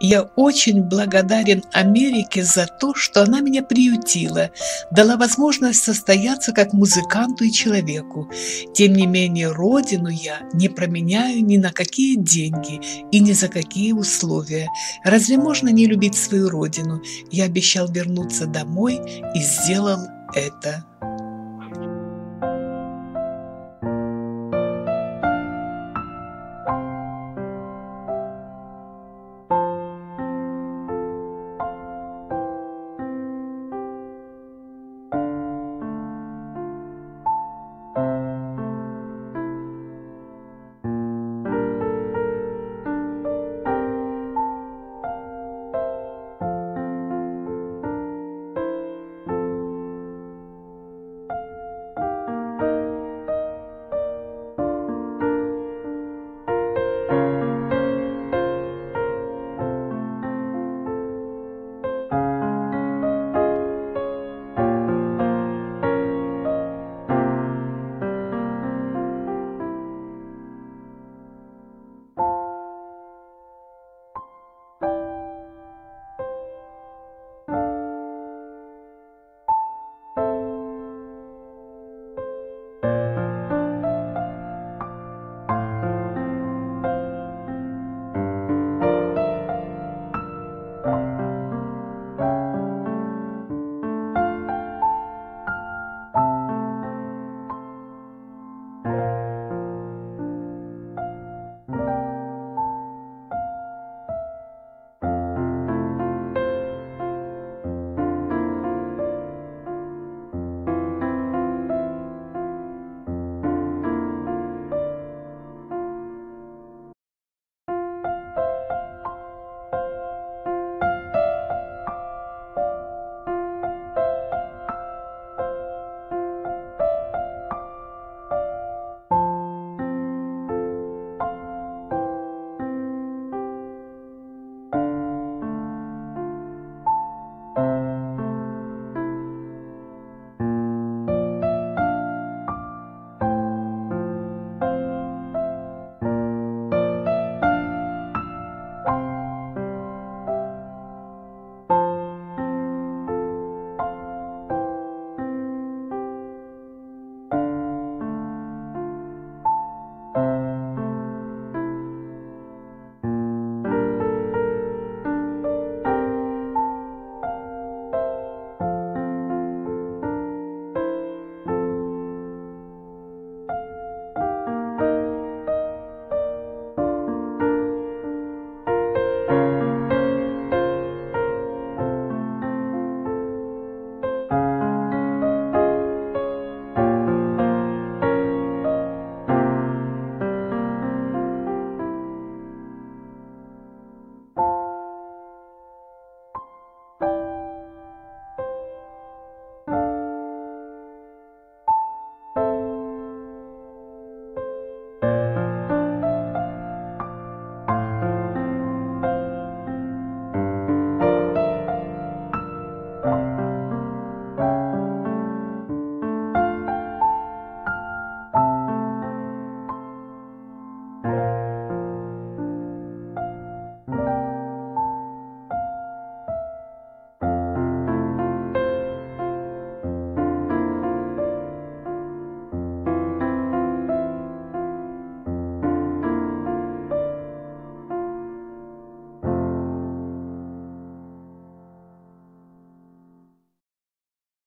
Я очень благодарен Америке за то, что она меня приютила, дала возможность состояться как музыканту и человеку. Тем не менее, родину я не променяю ни на какие деньги и ни за какие условия. Разве можно не любить свою родину? Я обещал вернуться домой и сделал это.